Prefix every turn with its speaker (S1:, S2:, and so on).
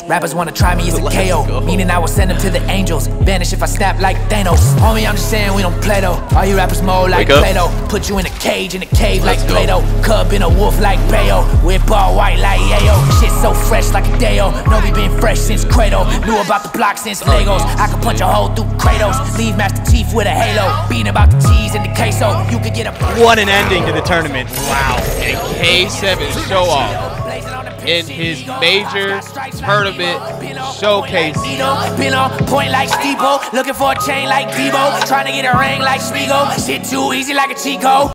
S1: Thanos. Rappers wanna try me as a KO, meaning I will send them to the angels. Vanish if I snap like Thanos. Homie, I'm just saying we don't play though. All you rappers mold like Play-Doh. Put you in a cage, in a cave like Plato. Cub in a wolf like Bayo. Whip all white like Yayo. Fresh like a Dayo. Know we been fresh since cradle. Knew about the block since oh, Legos. I could punch a hole through Kratos. Leave Master Chief with a halo. Beating about the cheese and the queso. You could get a.
S2: What an ending to the tournament.
S3: Wow. And K7 show off in his major tournament showcase.
S1: Been on point like Steeple, looking for a chain like Debo, trying to get a ring like Spiegel. Shit too easy like a Chico.